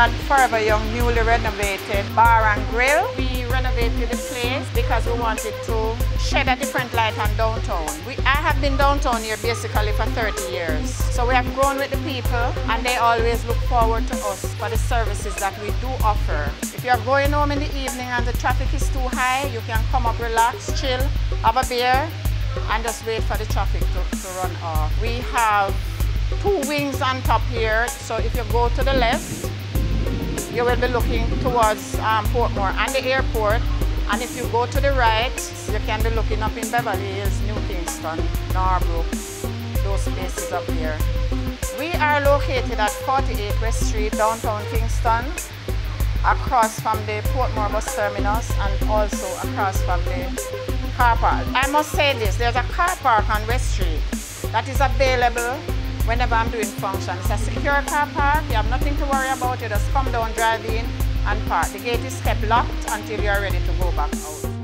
at Forever Young newly renovated bar and grill. We renovated the place because we wanted to shed a different light on downtown. We, I have been downtown here basically for 30 years. So we have grown with the people and they always look forward to us for the services that we do offer. If you're going home in the evening and the traffic is too high, you can come up, relax, chill, have a beer, and just wait for the traffic to, to run off. We have two wings on top here, so if you go to the left, you will be looking towards um, Portmore and the airport. And if you go to the right, you can be looking up in Beverly Hills, New Kingston, Norbrook, those places up here. We are located at 48 West Street, downtown Kingston, across from the Portmore bus terminus and also across from the car park. I must say this, there's a car park on West Street that is available whenever I'm doing functions. It's a secure car park, you have nothing to worry about, you just come down, drive in and park. The gate is kept locked until you're ready to go back out.